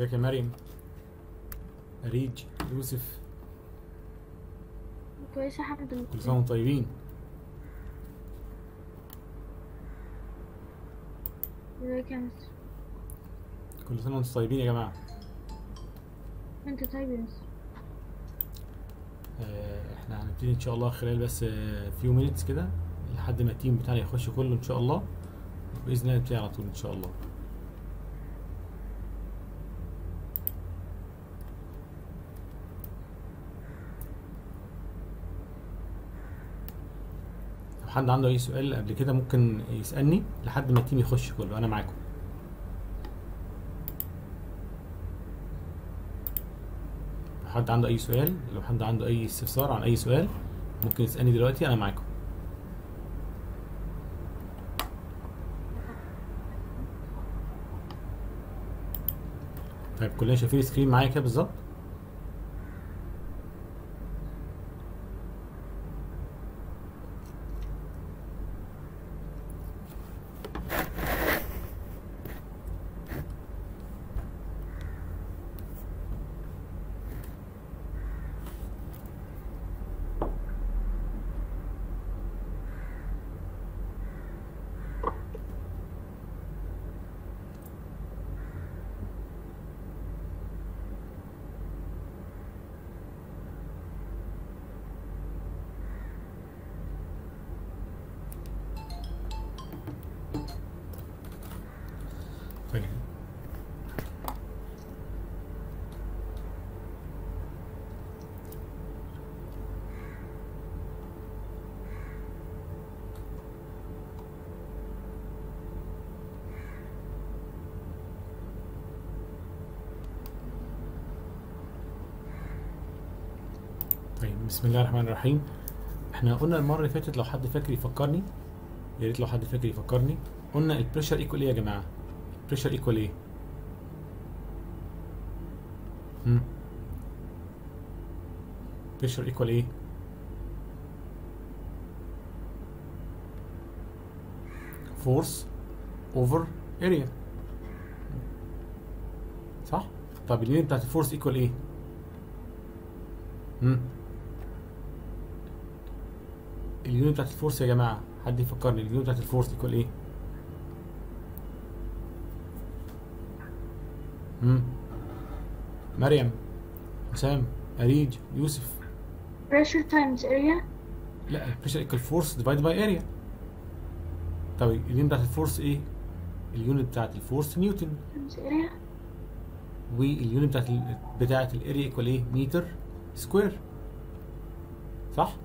ازيك يا مريم؟ أريج يوسف. كويسة الحمد لله كل سنة وأنتم طيبين. ازيك يا مستر كل سنة وأنتم طيبين يا جماعة. انت طيب يا مستر آه، إحنا هنبتدي إن شاء الله خلال بس few minutes كده لحد ما ال team بتاعنا يخش كله إن شاء الله. باذن الله نبتدي على طول إن شاء الله. حد عنده أي سؤال قبل كده ممكن يسألني لحد ما التيم يخش كله. أنا معاكم. لو حد عنده أي سؤال لو حد عنده أي استفسار عن أي سؤال ممكن يسألني دلوقتي أنا معاكم. طيب كلنا شايفين السكرين معايا كده بالظبط طيب طيب بسم الله الرحمن الرحيم. إحنا قلنا المرة اللي فاتت لو حد فاكر يفكرني. يا ريت لو حد فاكر يفكرني. قلنا ال pressure equal إيه يا جماعة؟ ال pressure equal إيه؟ هم؟ pressure equal إيه؟ force over area صح؟ طب ال unit بتاعت ال force equal إيه؟ هم؟ ال unit بتاعت ال force يا جماعة؟ حد يفكرني ال unit بتاعت ال force equal إيه؟ مم. مريم حسام أريج يوسف. Pressure times area. لا ال pressure equal force divide by area طب ال unit بتاعت ال force إيه؟ ال unit بتاعت ال force نيوتن. Times area. وال unit بتاعت ال... بتاعت ال area equal إيه؟ متر square. صح؟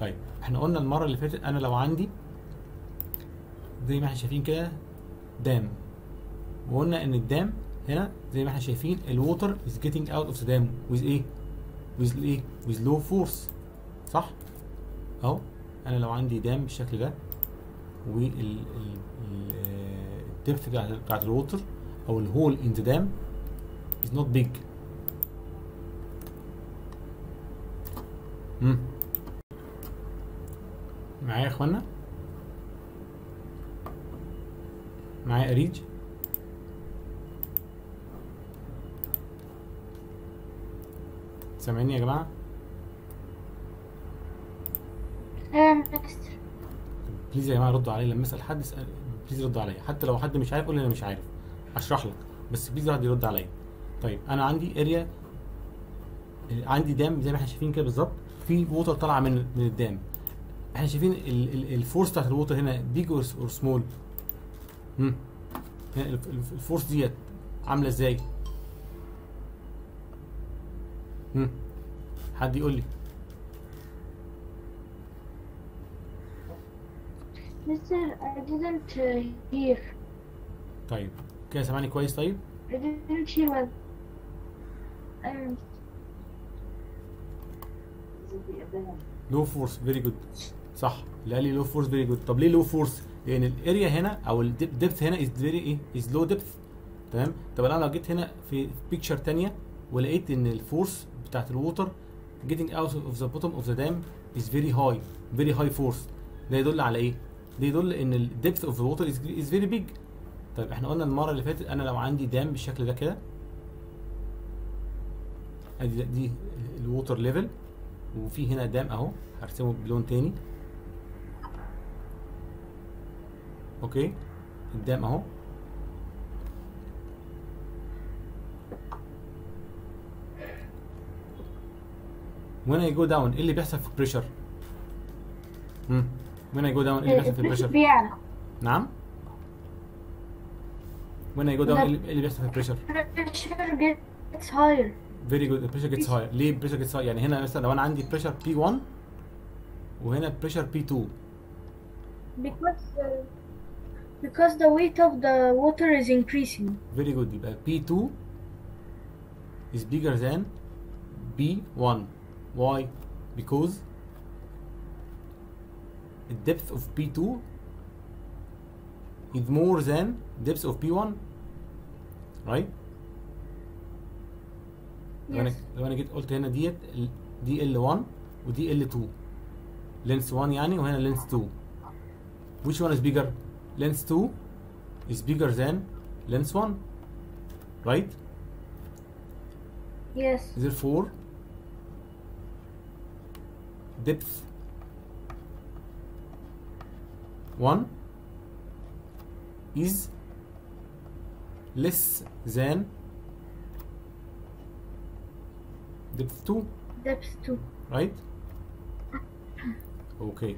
طيب إحنا قلنا المرة اللي فاتت أنا لو عندي زي ما إحنا شايفين كده dam وقلنا إن ال dam هنا زي ما إحنا شايفين ال water is getting out of the dam with إيه with إيه with low force صح؟ أهو أنا لو عندي dam بالشكل ده وال ال depth بتاعت ال water أو الهول in the dam is not big مم. معايا يا اخوانا؟ معايا اريج سامعيني يا جماعة؟ أيوه يا please جماعة ردوا عليا لما أسأل حد اسال please ردوا عليا. حتى لو حد مش عارف قول لي أنا مش عارف. أشرح لك. بس please واحد يرد عليا. طيب أنا عندي area عندي dam زي ما إحنا شايفين كده بالظبط. في water طالعة من من ال dam. إحنا شايفين ال- ال- ال force بتاعت ال water هنا big or small هنا ال force ديت عاملة إزاي. حد يقول لي؟ mister I didn't uh, hear. طيب. كده سامعني كويس طيب؟ I didn't hear well أيوة low force very good صح. قال لي low force very good طب ليه low force لأن ال area هنا أو ال depth هنا is very إيه؟ is low depth تمام؟ طب أنا لو جيت هنا في picture تانية ولقيت إن ال force بتاعت ال water getting out of the bottom of the dam is very high. Very high force. ده يدل على إيه؟ ده يدل إن ال depth of water is, is very big. طيب إحنا قلنا المرة اللي فاتت أنا لو عندي dam بالشكل ده كده. ادي دي ال water level وفي هنا dam أهو. هرسمه بلون تاني. okay. ال dam أهو. When I go down إيه اللي بيحصل في ال pressure؟ امم when I go down إيه اللي بيحصل في ال pressure؟ بيعلى. نعم. When I go down إيه اللي إيه بيحصل في البريشر؟ pressure gets higher. very good ال pressure gets higher ليه ال pressure gets higher يعني هنا مثلا لو أنا عندي pressure P 1 وهنا pressure P 2 because uh, because the weight of the water is increasing فيري جود يبقى بي 2 is bigger than بي 1 why because the depth of بي 2 is more than depth of بي 1 right لو انا Yes. لو انا جيت قلت هنا ديت ال- دي ال 1 ودي ال 2 لينس 1 يعني وهنا لينس 2 which one is bigger length 2 is bigger than length 1 right? Yes. Therefore depth. 1 is less than depth 2 depth 2 right? Okay.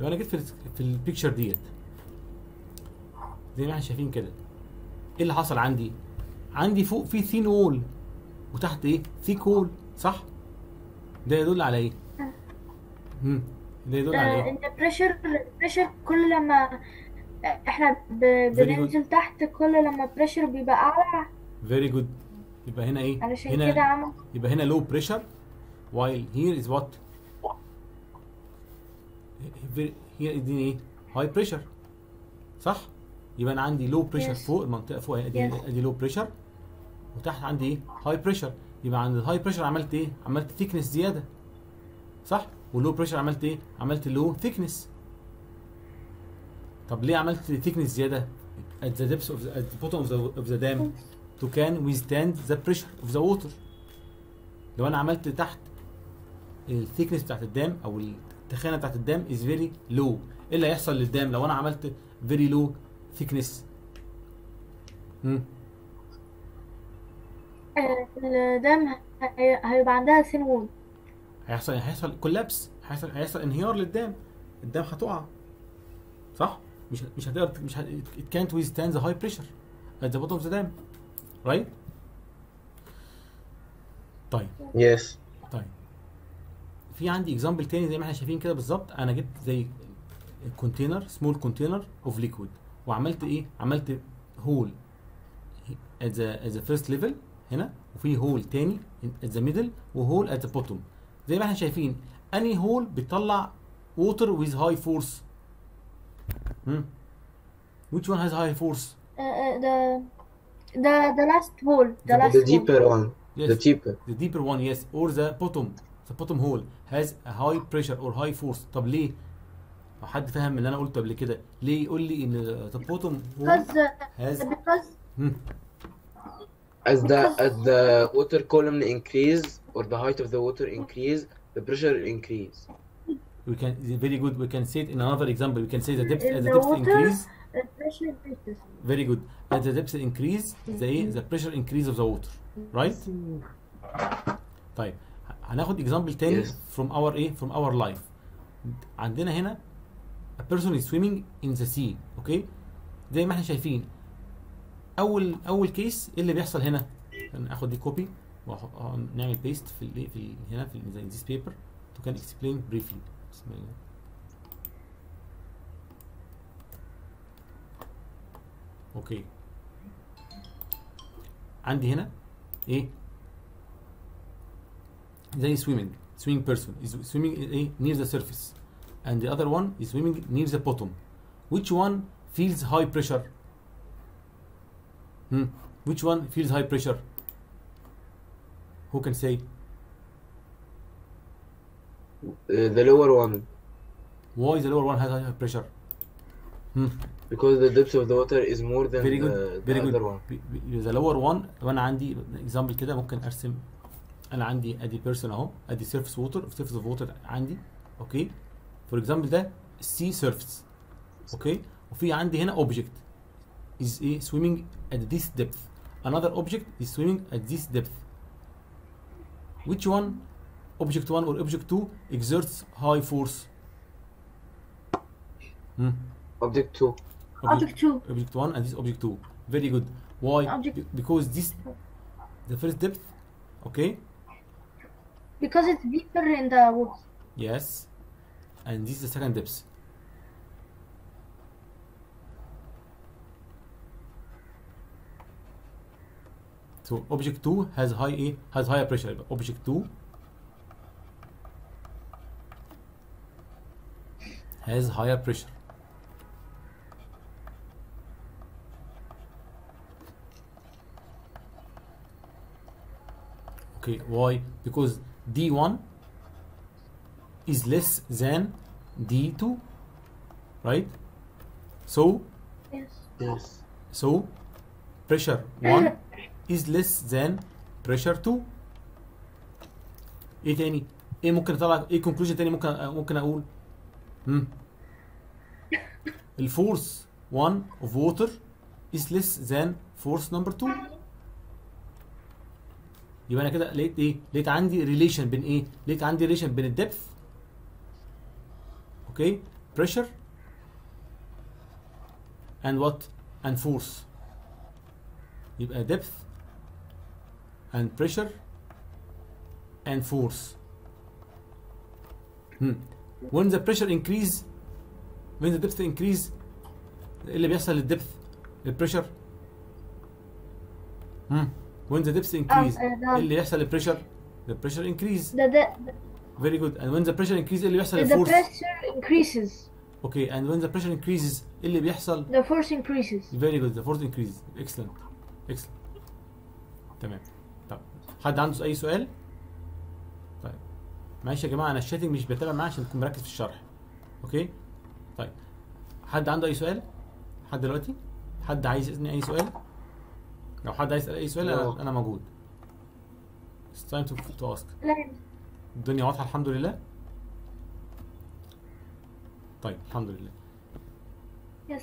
لو أنا جيت في في ال picture ديت. زي ما إحنا شايفين كده. إيه اللي حصل عندي؟ عندي فوق في thin wall وتحت إيه؟ thick wall صح؟ ده يدل على إيه؟ امم ده يدل على إيه؟ إن pressure pressure كل لما إحنا ب-. بننزل تحت كل لما pressure بيبقى أعلى. very good يبقى هنا إيه؟ علشان كده هنا عمل يبقى هنا low pressure while here is what هي إديني إيه؟ high pressure صح؟ يبقى أنا عندي low pressure yes. فوق المنطقة فوق ادي yes. أدي low pressure وتحت عندي إيه؟ high pressure يبقى عند ال high pressure عملت إيه؟ عملت thickness زيادة. صح؟ وال low pressure عملت إيه؟ عملت low thickness طب ليه عملت thickness زيادة؟ At the depth of the, at the bottom of the, of the dam to can withstand the pressure of the water. لو أنا عملت تحت ال thickness بتاعت ال dam أو التخانة بتاعت ال dam is very low. إيه اللي هيحصل لل dam لو أنا عملت very low thickness. مم. آه، ال dam هي- هيبقى عندها thin wall هيحصل هيحصل collapse هيحصل هيحصل انهيار لل dam الدام هتقع. صح؟ مش مش هتقدر مش it can't withstand the high pressure at the bottom of the dam. Right? طيب. Yes. طيب. في عندي example تاني زي ما إحنا شايفين كده بالظبط أنا جبت زي container small container of liquid وعملت إيه عملت hole at the at the first level هنا وفي hole تاني at the middle وهول at the bottom زي ما إحنا شايفين اني هول بيطلع water with high force hmm. which one has high force آه، آه، the the the last hole the The- last The hole deeper one. yes The deeper. the deeper one yes or the bottom the bottom hole has a high pressure or high force طب ليه لو حد فهم اللي أنا قلته قبل كده ليه يقول لي ان the bottom hole because uh, has because hmm. As the as the water column increase or the height of the water increase, the pressure increase. we can very good we can say it in another example we can say the depth as the depth increase the pressure increases very good as the depth increase the إيه the pressure increase of the water right طيب هناخد example تاني from our إيه from our life. عندنا هنا a person is swimming in the sea okay زي ما إحنا شايفين أول أول case إيه اللي بيحصل هنا؟ ناخد دي copy ونعمل paste في ال في ال هنا في this paper to can explain briefly. بسم الله. okay عندي هنا إيه زي swimming swimming person is swimming ايه near the surface and the other one is swimming near the bottom which one feels high pressure hmm. which one feels high pressure who can say Uh, the lower one. why the lower one has high pressure hmm. because the depth of the water is more than فيري the, جود the فيري other جود one ذا لور 1 لو انا عندي اكزامبل كده ممكن ارسم انا عندي ادي بيرسون اهو ادي سيرفس ووتر سيرفس اوف ووتر عندي اوكي فور اكزامبل ده سي سيرفس اوكي وفي عندي هنا اوبجكت is ايه swimming at this depth another object is swimming at this depth which one object 1 or object 2 exerts high force hmm. object 2 Object two. object 1 and this object 2 very good why Object- Be- because this the first depth okay Because it's deeper in the woods. Yes. And this is the second depth. So object 2 has high A, has higher pressure. Object 2 has higher pressure. Okay, why? Because d1 is less than d2 right so Yes. yes so pressure 1 is less than pressure 2 ايه تاني ايه ممكن اطلع ايه conclusion تاني ممكن ممكن اقول هم الفورس 1 of water is less than force number 2 يبقى أنا كده لقيت إيه لقيت عندي relation بين إيه لقيت عندي relation بين ال depth okay pressure and what and force يبقى depth and pressure and force hmm. when the pressure increase when the depth increase إيه اللي بيحصل للدبث للبريشر hmm. When the depth increase uh, إيه the- اللي يحصل للبريشر the pressure increase The, the, very good and when the pressure increase إيه اللي بيحصل the, the للفورس pressure increases. okay and when the pressure increases إيه اللي بيحصل The force increases. very good the force increase excellent excellent تمام طب حد عنده اي سؤال طيب معلش يا جماعة أنا ال chatting مش بتابع معاه عشان تكون مركز في الشرح okay طيب حد عنده اي سؤال حد دلوقتي حد عايز يسالني اي سؤال لو حد عايز يسأل أي سؤال. أنا, أنا موجود It's time to, to ask لا الدنيا واضحة الحمد لله طيب الحمد لله yes.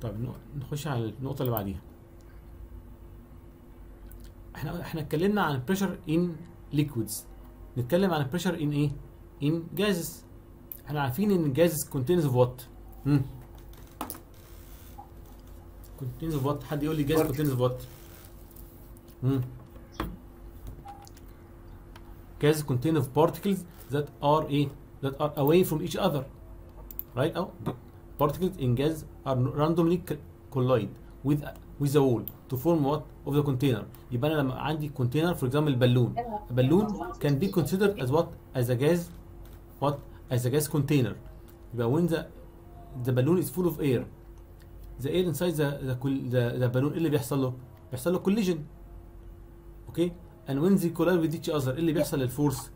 طيب نخش على النقطة اللي بعديها. إحنا إحنا اتكلمنا عن ال pressure in liquids. نتكلم عن ال pressure in إيه؟ in gases. إحنا عارفين إن ال gases contains of what؟ امم كونتينز اوف وات؟ حد يقول لي جاز Particles. كونتينز اوف وات؟ امم Gases contain of particles that are a that are away from each other. Right? Oh, particles in gas are randomly co- collide with with the wall to form what of the container يبقى انا لما عندي container for example balloon a balloon can be considered as what as a gas what as a gas container يبقى when the the balloon is full of air the air inside the the, the, balloon إيه اللي بيحصل له بيحصل له collision okay and when they collide with each other إيه اللي بيحصل للفورس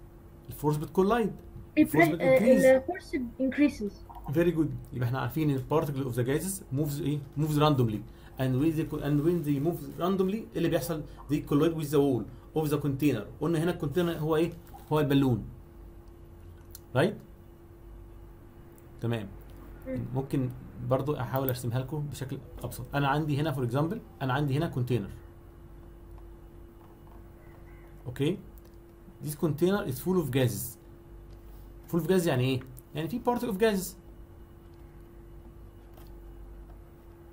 الفورس بتكولايد uh, force increases. very good يبقى إحنا عارفين ان particle of the gases moves إيه moves randomly and when they and when they move randomly إيه اللي بيحصل they collide with the wall of the container قلنا هنا الكونتينر هو إيه هو البالون right تمام مم. ممكن برضو أحاول أرسمها لكم بشكل أبسط. أنا عندي هنا for example أنا عندي هنا container okay؟ This container is full of gases. Full of gases يعني إيه؟ يعني في particle of gases.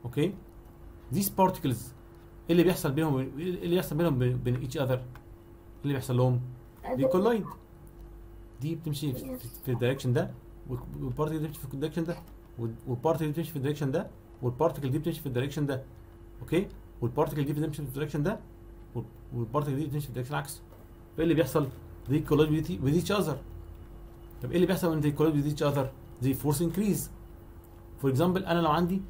okay؟ These particles إيه اللي بيحصل بينهم؟ إيه اللي بيحصل بينهم بين each other إيه اللي بيحصل لهم؟ they collide دي بتمشي في, ال direction ده وال particle دي بتمشي في ال direction ده. وال particle دي بتمشي في ال direction ده وال particle دي بتمشي في ال direction ده okay وال particle دي بتمشي في ال direction ده وال- وال particle دي بتمشي في ال direction العكس فإيه اللي بيحصل؟ they collide with each other طب إيه اللي بيحصل when they collide with each other؟ they force increase for example أنا لو عندي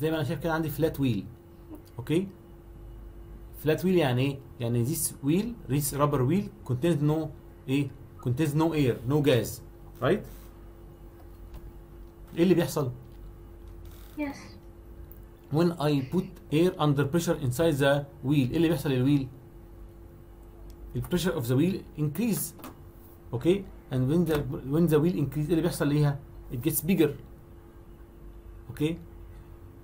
زي ما أنا شايف كده عندي flat wheel okay فلات ويل يعني إيه؟ يعني this wheel this rubber wheel contains no إيه؟ contains no air no gas right؟ ايه اللي بيحصل؟ Yes. when I put air under pressure inside the wheel ايه اللي بيحصل للويل ال pressure of the wheel increase okay and when the when the wheel increase ايه اللي بيحصل ليها it gets bigger okay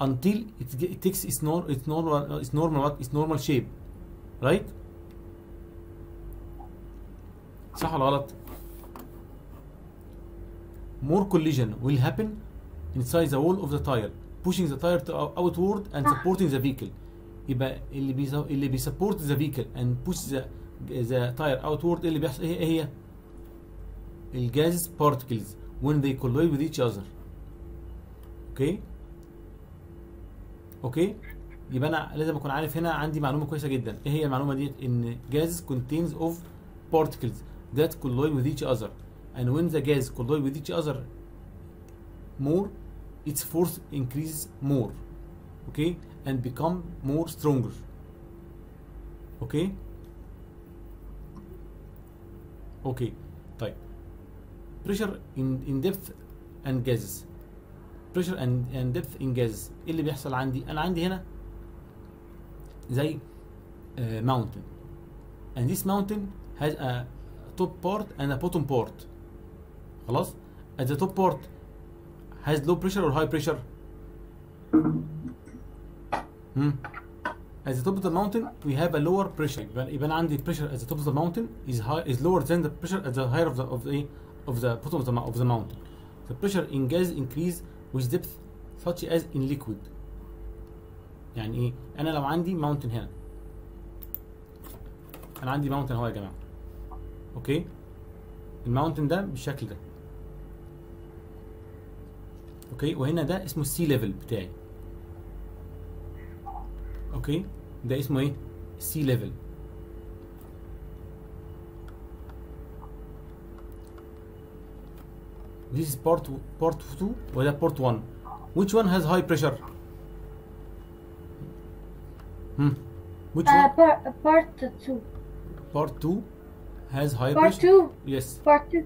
until it, get, it takes its, nor, its normal its normal what its normal shape right صح ولا غلط More collision will happen inside the wall of the tire pushing the tire to outward and supporting the vehicle يبقى اللي بي اللي بيسبورت the vehicle and push the the tire outward اللي بيحصل إيه هي الجاز particles when they collide with each other أوكي أوكي يبقى أنا لازم اكون عارف هنا عندي معلومه كويسه جدا إيه هي المعلومه دي ان gas contains of particles that collide with each other and when the gas collide with each other more its force increases more okay and become more stronger okay okay طيب pressure in in depth and gases pressure and and depth in gases ايه اللي بيحصل عندي انا عندي هنا زي uh, mountain and this mountain has a top part and a bottom part خلاص at the top part has low pressure or high pressure hmm. at the top of the mountain we have a lower pressure يبقى يبقى عندي pressure at the top of the mountain is high is lower than the pressure at the higher of the of the of the bottom of the, of the mountain the pressure in gas increase with depth such as in liquid يعني إيه أنا لو عندي mountain هنا أنا عندي mountain اهو يا جماعة أوكي الماونتن ده بالشكل ده اوكي وهنا ده اسمه السي ليفل بتاعي اوكي ده اسمه ايه السي ليفل This is part part 2 وده part 1 which one has high pressure hmm which Uh, one par- part two. part 2 has high Part pressure two. yes Part two.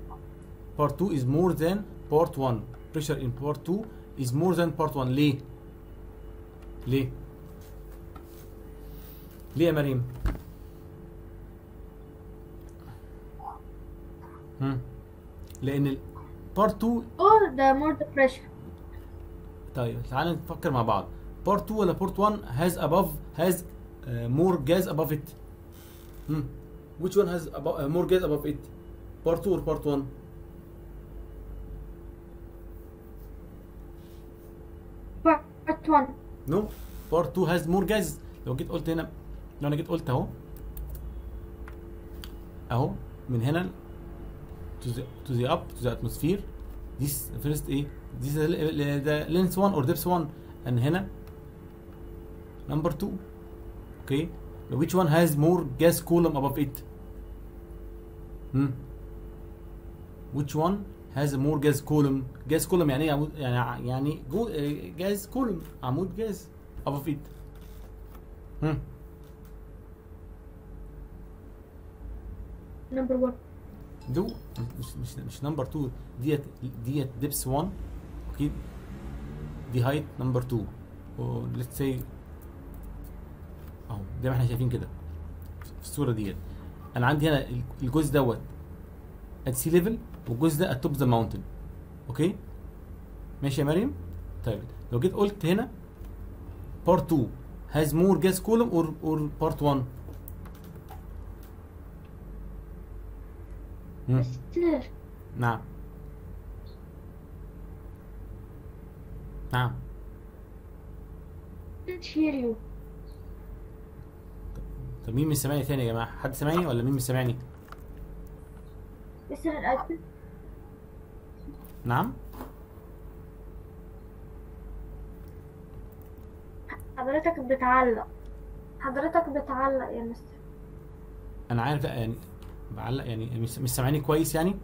part 2 is more than part 1 pressure in part 2 is more than part 1 ليه ليه ليه يا مريم هم لأن part 2 Or the more the pressure. طيب تعالى نفكر مع بعض part 2 ولا part 1 has above has uh, more gas above it hmm. which one has above, uh, more gas above it part 2 or part 1 Part one. نو بارت 2 هاز مور جاز لو جيت قلت هنا لو انا جيت قلت اهو اهو من هنا to the to the up to the atmosphere this first ايه this is the- the length 1 or depth 1 and هنا number 2 okay which one has more gas column above it hmm which one A more gas column. Gas column يعني إيه عمود يعني يعني جو جاز column. عمود جاز above it. Hmm. Number one. دو مش مش مش نمبر 2 ديت ديت ديبس 1 okay دي height number 2 let's see أهو زي ما إحنا شايفين كده. في الصورة ديت. أنا عندي هنا الجزء دوت. at sea level والجزء ده at top the mountain okay ماشي يا مريم؟ طيب لو جيت قلت هنا part 2 has more gas column or or part 1 مم. Still. نعم. نعم. طب مين مش سامعني تاني يا جماعة؟ حد سامعني ولا مين مش سامعني؟ Listen, I think نعم؟ حضرتك بتعلق. حضرتك بتعلق يا مستر. أنا عارف يعني بعلق يعني مش سامعني كويس يعني؟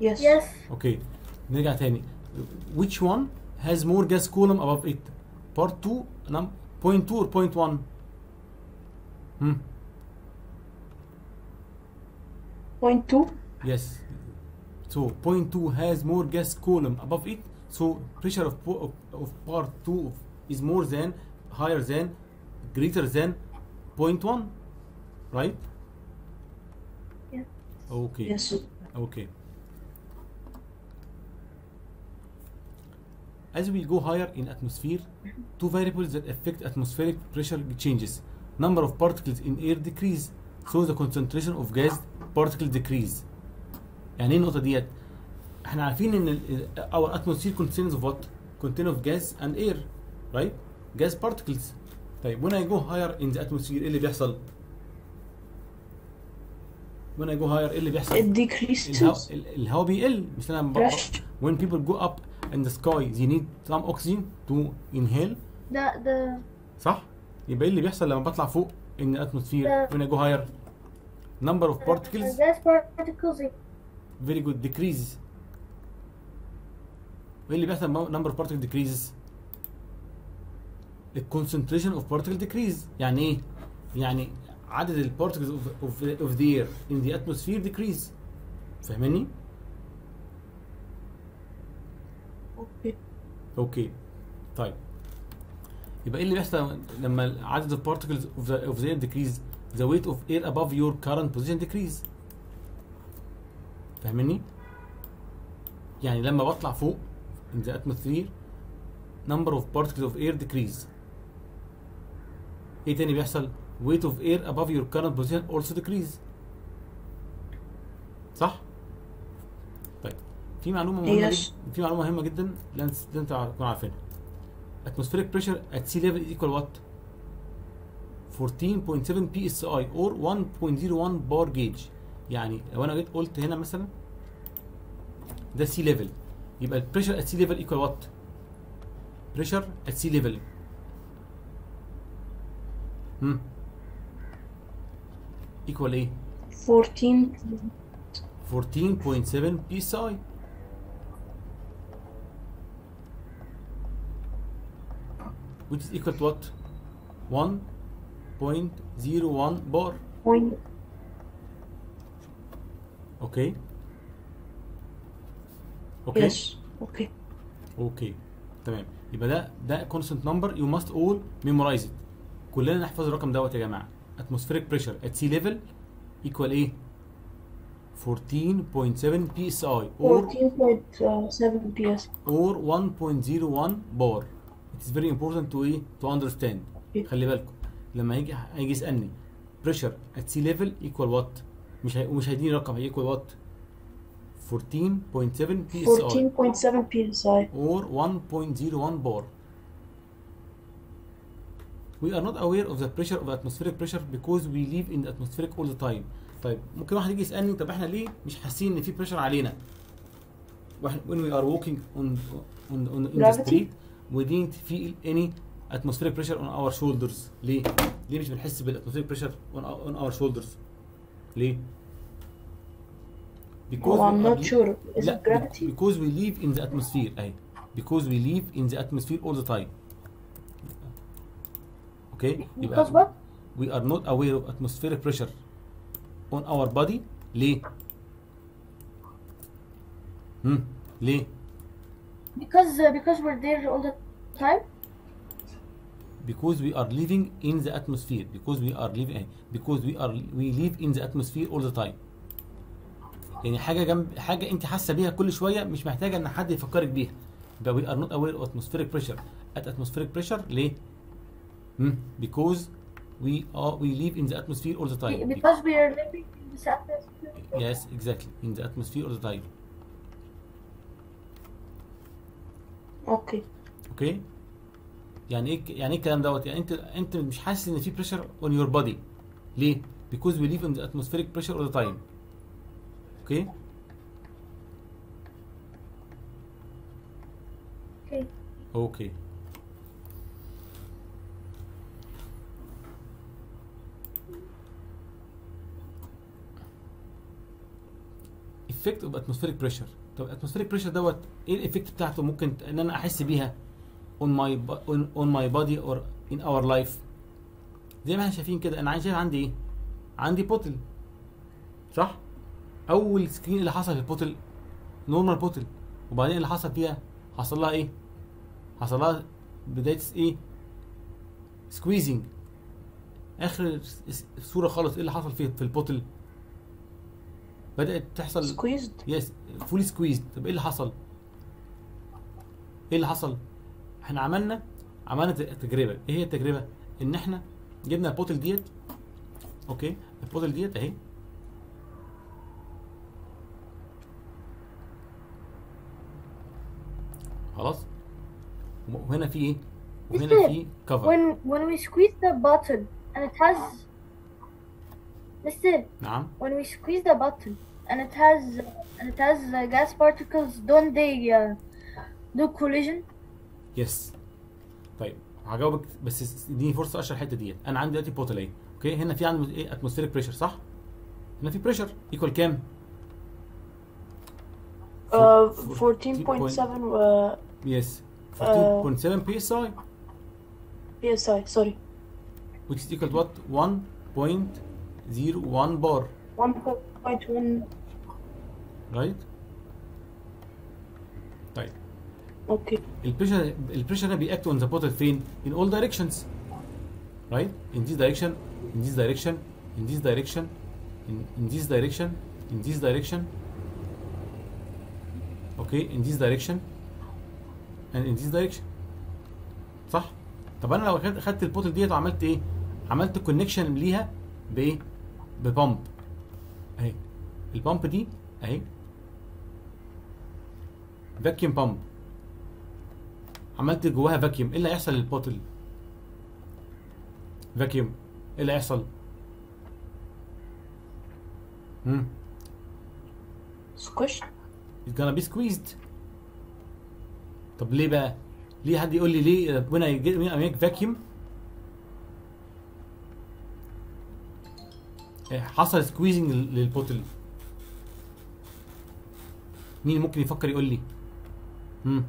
Yes. Yes. أوكي نرجع تاني. Which one has more gas column above it? Part 2 num point 2 or point 1 hmm point two Yes. So point two has more gas column above it. So pressure of, of, of part two is more than, higher than, greater than point one, right? Yeah. Okay. yes Okay. As we go higher in atmosphere, two variables that affect atmospheric pressure changes. Number of particles in air decrease, so the concentration of gas particle decrease. يعني إيه النقطة ديت؟ إحنا عارفين ان our atmosphere contains of what? Contain of gas and air, right? Gas particles. طيب when I go higher in the atmosphere إيه اللي بيحصل؟ when I go higher إيه اللي بيحصل؟ it decreases الهواء الهواء بيقل مش أنا when people go up in the sky they need some oxygen to inhale ده ده صح يبقى إيه اللي بيحصل لما بطلع فوق the atmosphere when I go higher number of particles gas particles very good decreases إيه اللي بيحصل number of particles decreases the concentration of particle decrease يعني إيه يعني عدد ال particles of, of, of the air in the atmosphere decrease فاهمني okay أوكي طيب يبقى إيه اللي بيحصل لما عدد of the of the air decrease the weight of air above your current position decrease فاهمني يعني لما بطلع فوق in the atmosphere number of particles of air decrease إيه تاني بيحصل weight of air above your current position also decrease صح طيب في معلومه مهمه. جدا في معلومه مهمه جدا لازم لازم تكونوا عارفينها atmospheric pressure at sea level is equal what 14.7 psi or 1.01 bar gauge يعني لو أنا جيت قلت هنا مثلا ده sea level يبقى البريشر at sea level equal what pressure at sea level هم equal إيه 14 14.7 psi which is equal to what 1.01 bar point okay okay yes okay أوكي تمام يبقى ده ده constant number you must all memorize it كلنا نحفظ الرقم دوت يا جماعة atmospheric pressure at sea level equal إيه 14.7 psi or 14.7 ps or 1.01 bar is very important to إيه understand Okay. خلي بالكم لما هيجي هيجي يسالني pressure at sea level equal what مش هي... مش هيديني رقم هي equal what 14.7 psi 14.7 psi or 1.01 bar. We are not aware of the pressure of atmospheric pressure because we live in the atmospheric all the time. طيب ممكن واحد يجي يسألني طب إحنا ليه مش حاسين ان في pressure علينا؟ واحنا- when we are walking on on, on in the street we didn't feel any atmospheric pressure on our shoulders. ليه؟ ليه مش بنحس بالاتموسفيريك pressure on our, on our shoulders؟ ليه؟ oh I'm we are not li- sure is لا it gravity because we live in the atmosphere اهي because we live in the atmosphere all the time okay because يبقى what we are not aware of atmospheric pressure on our body ليه؟ هم ليه؟ because uh, because we're there all the time because we are living in the atmosphere because we are living اهي because we are we live in the atmosphere all the time يعني حاجه جنب حاجه انت حاسه بيها كل شويه مش محتاجه ان حد يفكرك بيها يبقى we are not aware of atmospheric pressure at atmospheric pressure ليه؟ هم because we are we live in the atmosphere all the time because we are living in this atmosphere yes exactly in the atmosphere all the time Okay okay يعني إيه يعني إيه الكلام دوت يعني انت انت مش حاسس ان في pressure on your body ليه because we live in the atmospheric pressure all the time okay okay okay effect of atmospheric pressure طب atmospheric pressure دوت إيه ال effect بتاعته ممكن إن أنا أحس بيها on my on, on my body or in our life زي ما إحنا شايفين كده أنا عايز شايف عندي إيه؟ عندي bottle. صح؟ أول screen اللي حصل في ال bottle normal bottle. وبعدين اللي حصل فيها حصل لها إيه؟ حصل لها بداية إيه؟ squeezing آخر س- صورة خالص إيه اللي حصل في في ال bottle؟ بدأت تحصل squeezed yes fully squeezed طب إيه اللي حصل؟ إيه اللي حصل؟ إحنا عملنا عملنا تجربة، إيه هي التجربة؟ ان إحنا جبنا ال bottle ديت okay؟ ال bottle ديت اهي. خلاص؟ وهنا في إيه؟ وهنا في cover when, when we squeeze the bottle and it has mister نعم. When we squeeze the bottle and it has and it has gas particles don't they uh, do collision? yes طيب هجاوبك بس اديني فرصة اشرح الحتة ديت. أنا عندي دلوقتي bottle اهي okay؟ هنا في عندي إيه؟ atmospheric pressure صح؟ هنا في pressure equal كام؟ uh, four- 14.7 uh, yes آه. 14.7 بي اس اي psi sorry. Which is equal to what? 1.01 bar. 1.1 right طيب okay البريشر البريشر بيأكت on the bottle فين all directions right in this direction in this direction in this direction in, in this direction in this direction okay in this direction and in this direction صح طب أنا لو خدت ال bottle ديت وعملت إيه عملت connection ليها بايه ب pump اهي ال pump دي اهي vacuum pump عملت جواها vacuum إيه اللي هيحصل لل bottle vacuum إيه اللي هيحصل؟ امم squished. It's gonna be squeezed. طب ليه بقى؟ ليه حد يقول لي ليه when I get when I make vacuum إيه، حصل سكويزنج للبوتل مين ممكن يفكر يقول لي؟ امم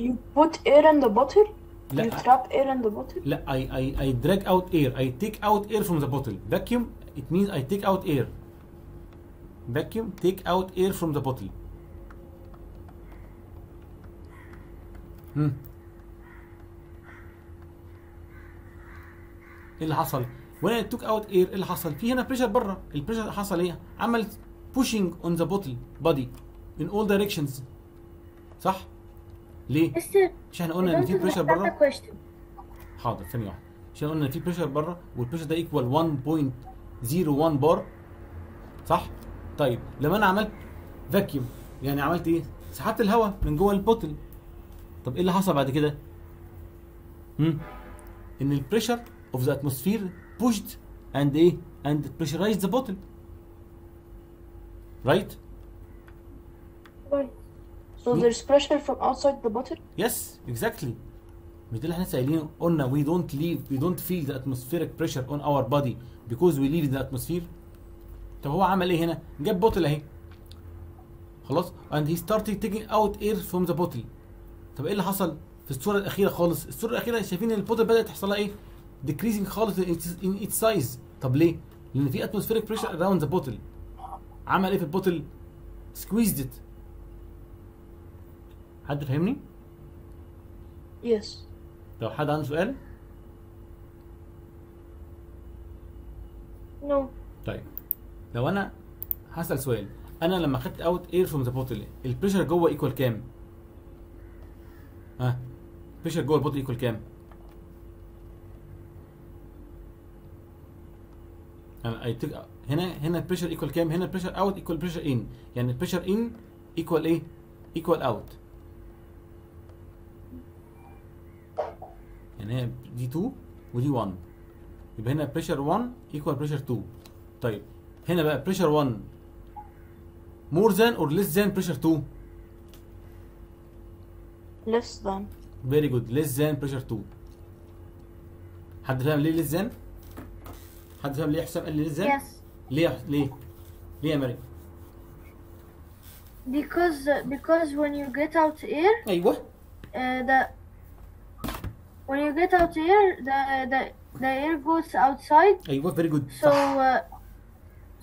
you put air in the bottle لا. you trap air in the bottle لا I I I drag out air I take out air from the bottle vacuum it means I take out air vacuum take out air from the bottle هم ايه اللي حصل when I took out air ايه اللي حصل في هنا بريشر بره البريشر حصل ايه عمل pushing on the bottle body in all directions صح ليه مش إحنا قلنا إن في بريشر بره. حاضر ثانية واحدة عشان قلنا إن في pressure بره وال pressure ده equal 1.01 بار صح؟ طيب لما أنا عملت vacuum يعني عملت إيه؟ سحبت الهواء من جوه ال bottle طب إيه اللي حصل بعد كده؟ هم؟ إن ال pressure of the atmosphere pushed and إيه؟ and pressurized the bottle right؟ Right. So there's pressure from outside the bottle Yes, exactly. مش ده اللي إحنا سائلين قلنا we don't leave we don't feel the atmospheric pressure on our body because we in the atmosphere. طب هو عمل إيه هنا؟ جاب بوتل اهي. خلاص and he started taking out air from the bottle. طب إيه اللي حصل في الصورة الأخيرة خالص؟ الصورة الأخيرة شايفين البوتل بدأت تحصل لها إيه؟ decreasing خالص in its, size. طب ليه؟ لأن في atmospheric pressure around the bottle. عمل إيه في ال bottle؟ squeezed it. حد فاهمني؟ yes لو حد عنده سؤال No. طيب لو أنا هسأل سؤال أنا لما خدت out air from the bottle ال pressure جوه equal كام؟ ها ال pressure جوه ال bottle equal كام؟ أنا هنا هنا ال pressure equal كام؟ هنا ال pressure out equal pressure in يعني ال pressure in equal إيه؟ equal out يعني هي دي 2 ودي 1 يبقى هنا pressure 1 equal pressure 2 طيب هنا بقى pressure 1 more than or less than pressure 2؟ less than very good less than pressure 2 حد فاهم ليه ليس ذان؟ حد فاهم ليه حسام قال لي ليس ذان؟ يس ليه ليه؟ ليه يا مريم؟ because because when you get out air أيوه uh, the when you get out air, the the the air goes outside. أيوه very good. So uh,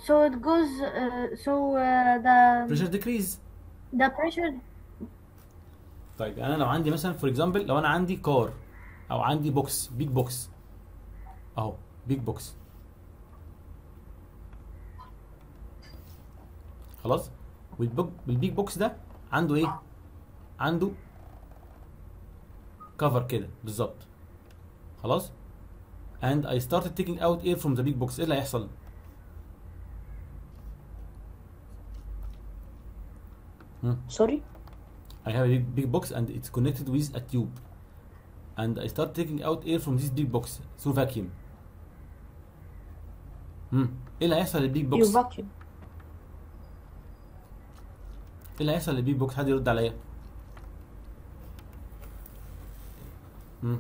so it goes uh, so uh, the بريشر ديكريز the pressure طيب أنا لو عندي مثلا for example لو أنا عندي car أو عندي box big box أهو big box خلاص؟ وال big box ده عنده إيه؟ عنده cover كده بالظبط خلاص and I started taking out air from the big box إيه اللي هيحصل Sorry? I have a big, box and it's connected with a tube. And I start taking out air from this big box through vacuum. امم إيه اللي هيحصل للبيج You بوكس؟ إيه vacuum. اللي هيحصل للبيج بوكس؟ حد يرد عليا. امم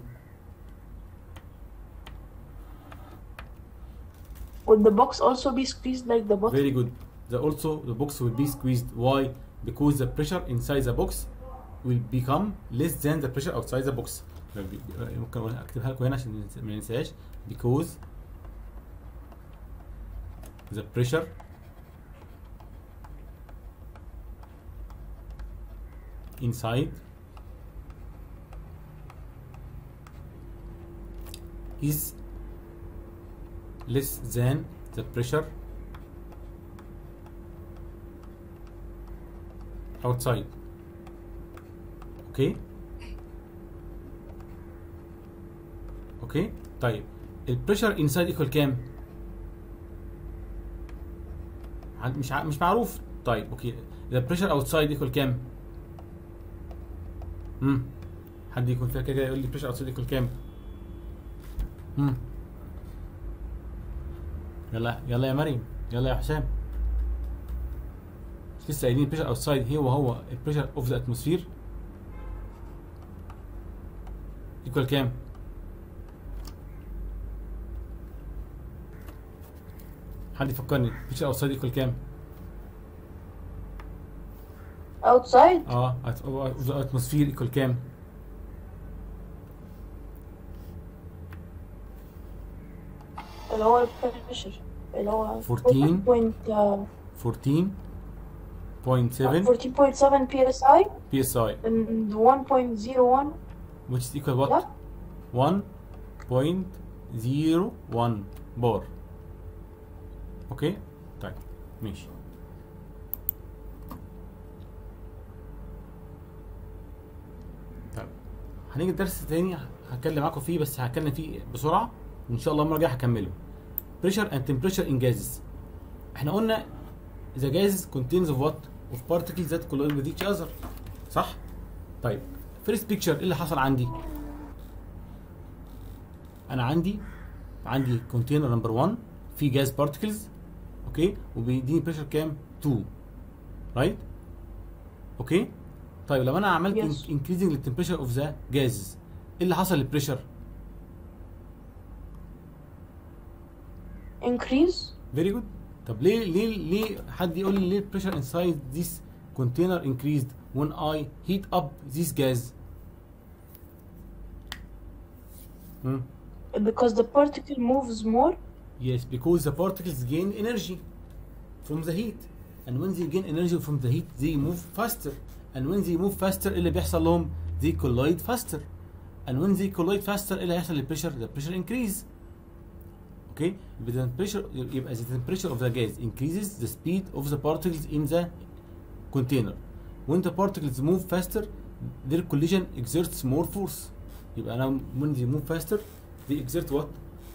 Would the box also be squeezed like the bottle? very good. The also the box will be squeezed. Why? Because the pressure inside the box will become less than the pressure outside the box. ممكن أقول- اكتبها لكم هنا عشان ننس- ما ننساهاش. Because the pressure inside is less than the pressure outside. okay okay طيب. ال pressure inside equal كام؟ عن- مش ع... مش معروف. طيب okay ال pressure outside equal كام؟ امم حد يكون فيها كده يقول لي pressure outside equal كام؟ يلا يلا يا مريم يلا يا حسام لسه قايلين ال pressure outside هو هو ال pressure of the atmosphere equal كام؟ حد يفكرني ال pressure outside equal كام؟ Outside? آه of the atmosphere equal كام؟ اللي هو ال pressure اللي هو 14. 14.7 14.7 14.7 psi psi and 1.01 which is equal what? what? 1.01 بار أوكي طيب ماشي طيب هنيجي الدرس تاني هتكلم معاكم فيه بس هتكلم فيه بسرعة وإن شاء الله المرة الجاية هكمله. Pressure and temperature in gases. إحنا قلنا the gases contains of what? of particles that collide with each other. صح؟ طيب first picture إيه اللي حصل عندي؟ أنا عندي عندي container number 1 فيه gas particles okay؟ وبيديني pressure كام؟ 2 right okay؟ طيب لو أنا عملت. increasing لل temperature of the gases إيه اللي حصل لل pressure increase فيري جود طب ليه ليه ليه حد يقول لي ليه البريشر انسايد ذيس كونتينر انكريزد when I heat up this gas hmm. because the particle moves more Yes, because the particles gain energy from the heat. And when they gain energy from the heat, they move faster. And when they move faster, إيه اللي بيحصل لهم? They collide faster. And when they collide faster, إيه اللي هيحصل للبريشر؟ The pressure increase. Okay? But the temperature يبقى the temperature of the gas increases the speed of the particles in the container. When the particles move faster, their collision exerts more force. يبقى أنا when they move faster, they exert what?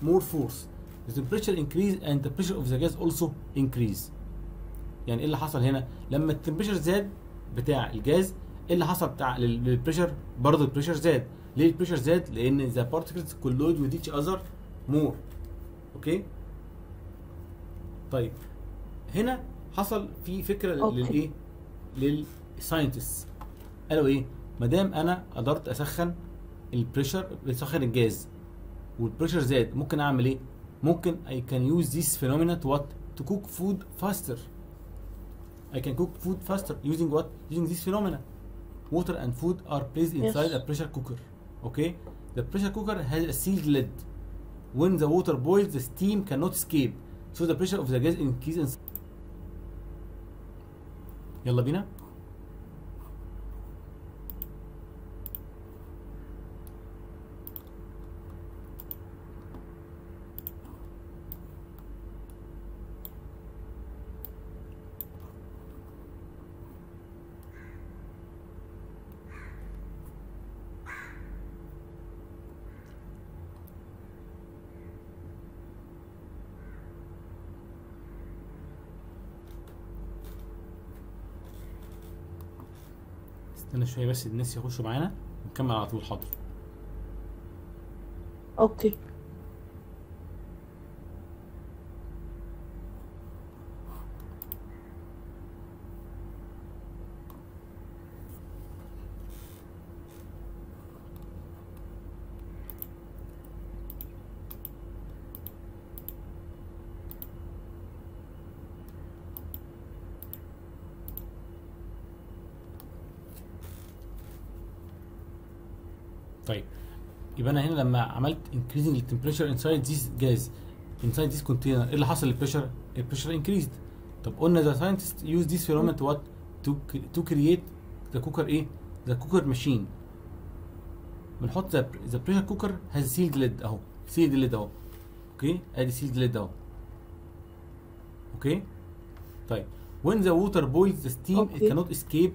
More force. The temperature increase and the pressure of the gas also increase. يعني إيه اللي حصل هنا؟ لما ال temperature زاد بتاع الجاز إيه اللي حصل بتاع لل- لل pressure؟ برضه ال pressure زاد. ليه ال pressure زاد؟ لأن the particles collide with each other more. okay؟ طيب هنا حصل في فكرة للايه لل scientist قالوا إيه؟ ما دام أنا قدرت أسخن ال pressure بسخن ال gas وال pressure زاد ممكن أعمل إيه؟ ممكن I can use this phenomena to what to cook food faster I can cook food faster using what using this phenomena water and food are placed inside a pressure cooker okay the pressure cooker has a sealed lid When the water boils, the steam cannot escape. so the pressure of the gas increases يلا بينا شوية بس الناس يخشوا معانا ونكمل على طول حاضر. أوكي طيب يبقى أنا هنا لما عملت increasing the temperature inside this gas inside this container إيه اللي حصل للبريشر؟ البريشر increased طب قلنا the scientists use this to what to to create the cooker إيه the cooker machine بنحط the, the pressure cooker has sealed lid اهو sealed lid اهو أوكي ادي sealed lid اهو أوكي طيب when the water boils the steam it Okay. cannot escape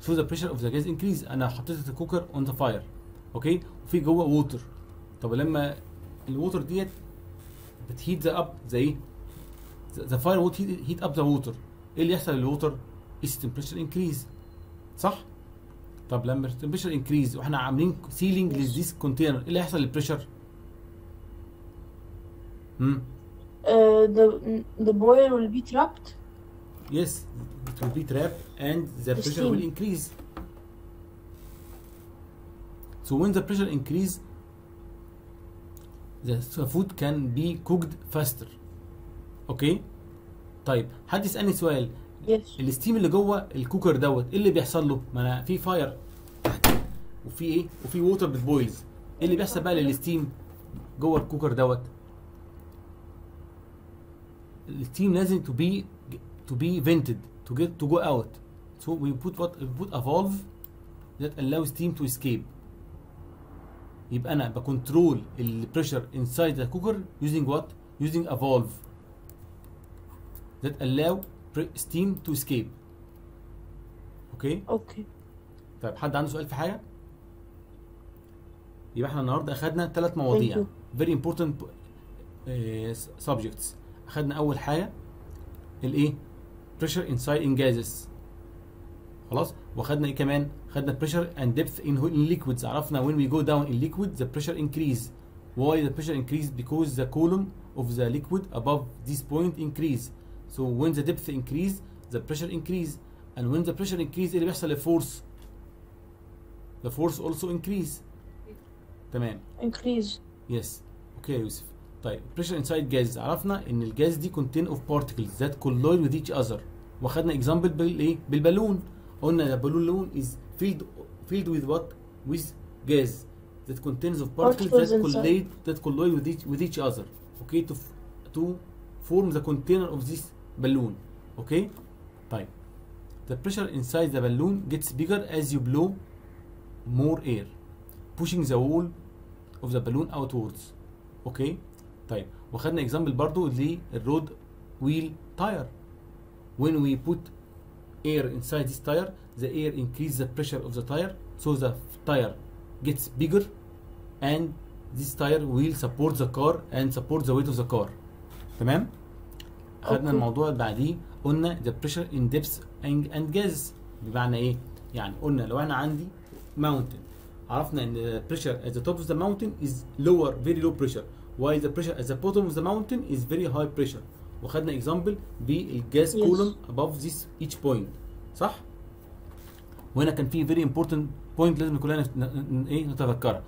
so the pressure of the gas increase أنا حطيت ال cooker on the fire okay وفي جوه water طب لما ال water ديت بت heat the up زي إيه؟ the fire would heat up the water إيه اللي يحصل لل water؟ is temperature increase. صح؟ طب لما ال temperature increase وإحنا عاملين sealing لل this container إيه اللي هيحصل لل pressure امم the the boiler will be trapped. Yes, it will be trapped and the pressure will increase. So when the pressure increase, the food can be cooked faster. Okay? طيب حد يسألني سؤال Yes. ال steam اللي جوه ال cooker دوت إيه اللي بيحصل له؟ ما أنا في fire وفي إيه؟ وفي water بت boils إيه اللي بيحصل بقى لل steam جوه ال cooker دوت؟ الستيم لازم to be to be vented to get to go out so we put what we put a valve that allows steam to escape يبقى أنا بكنترول البريشر inside the cooker using what using a valve that allow pre- steam to escape أوكي Okay. طيب حد عنده سؤال في حاجة يبقى إحنا النهارده اخدنا ثلاث مواضيع important uh, subjects اخدنا اول حاجة الايه pressure inside in gases خلاص واخدنا ايه كمان خدنا pressure and depth in in liquids عرفنا when we go down in liquid the pressure increase why the pressure increase because the column of the liquid above this point increase so when the depth increase the pressure increase and when the pressure increase ايه اللي بيحصل للفورس the force also increase تمام Increase. يس اوكي يا يوسف طيب pressure inside gas عرفنا ان الجاز دي contain of particles that collide with each other واخدنا example بالايه بالبالون قلنا the balloon is filled filled with what with gas that contains of particles Particles that inside. collide that collide with each with each other okay to f- to form the container of this balloon okay طيب the pressure inside the balloon gets bigger as you blow more air pushing the wall of the balloon outwards اوكي طيب وخدنا اكزامبل برضو للرود ويل تاير when we put air inside this tire the air increase the pressure of the tire so the tire gets bigger and this tire will support the car and support the weight of the car تمام خدنا أوكي. الموضوع اللي بعديه قلنا the pressure in depths and, and gases بمعنى ايه يعني قلنا لو انا عندي mountain عرفنا ان the pressure at the top of the mountain is lower very low pressure while the pressure at the bottom of the mountain is very high pressure وخدنا example بالجاز column above this each point صح وهنا كان في very important point لازم كلنا إيه نتذكرها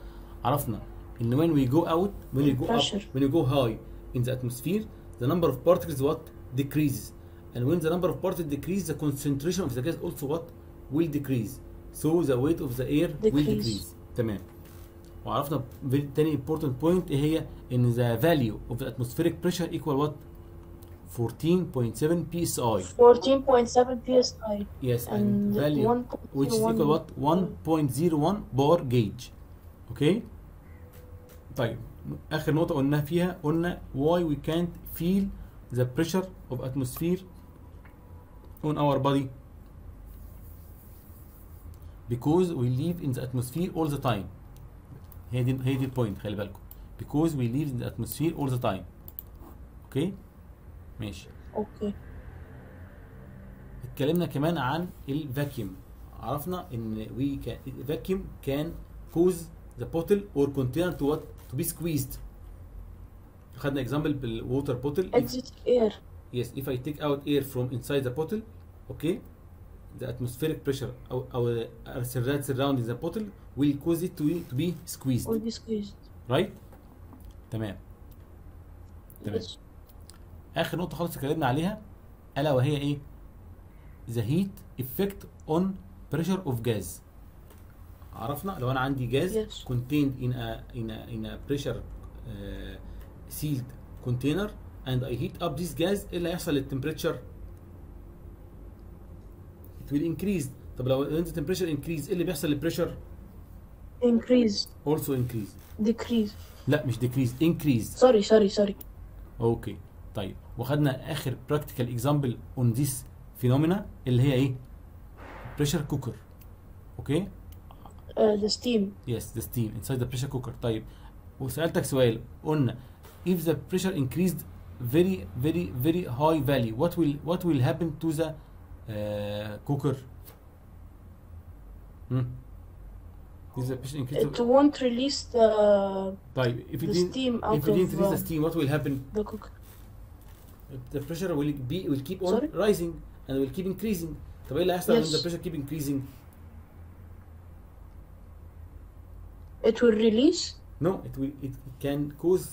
عرفنا ان when we go out when we go up when you go high in the atmosphere the number of particles what decreases and when the number of particles decrease the concentration of the gas also what will decrease so the weight of the air will Decrease. decrease تمام وعرفنا تاني important point إيه هي ان the value of the atmospheric pressure equal what 14.7 psi 14.7 psi yes and and value 1 which is equal what 1.01 بار جيج اوكي طيب اخر نقطه قلنا فيها قلنا why we can't feel the pressure of atmosphere on our body because we live in the atmosphere all the time هي دي هي دي البوينت خلي بالكم because we live in the atmosphere all the time اوكي ماشي أوكي اتكلمنا كمان عن الفاكيوم عرفنا ان we can vacuum can cause the bottle or container to what to be squeezed خدنا example بالwater bottle if, exit air yes if I take out air from inside the bottle okay the atmospheric pressure أو أو that surrounding the bottle will cause it to to be squeezed will be squeezed right تمام تمام yes اخر نقطه خالص اتكلمنا عليها الا وهي إيه the heat effect on pressure of gas عرفنا لو أنا عندي gas a in a pressure uh, sealed container and I heat up this gas إيه اللي هيحصل لل temperature it will increase طب لو انت temperature increase إيه اللي بيحصل لل pressure increase also increase decrease لا مش decrease increase sorry sorry sorry okay طيب وخدنا اخر practical example on this phenomena اللي هي إيه pressure cooker okay uh, the steam yes the steam inside the pressure cooker طيب وسالتك سؤال قلنا if the pressure increased very very very high value what will what will happen to the uh, cooker hmm? if the pressure increased it won't release the طيب if it the didn't steam out if it didn't release the uh, steam what will happen the cooker the pressure will be will keep on Sorry? rising and will keep increasing طب ايه اللي هيحصل when Yes. the pressure keep increasing it will release no it will it can cause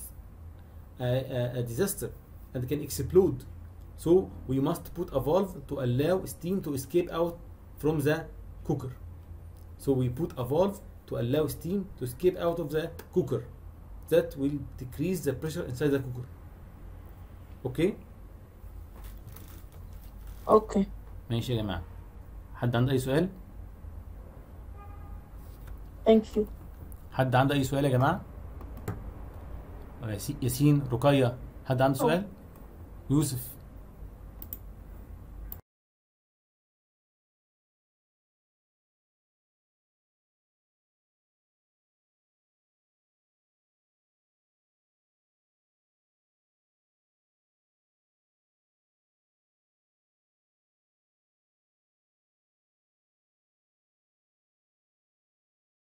a, a, a disaster and can explode so we must put a valve to allow steam to escape out from the cooker so we put a valve to allow steam to escape out of the cooker that will decrease the pressure inside the cooker Okay okay ماشي يا جماعة. حد عنده أي سؤال؟ Thank you. حد عنده أي سؤال يا جماعة؟ ياسين- ياسين رقية حد عنده سؤال؟ يوسف.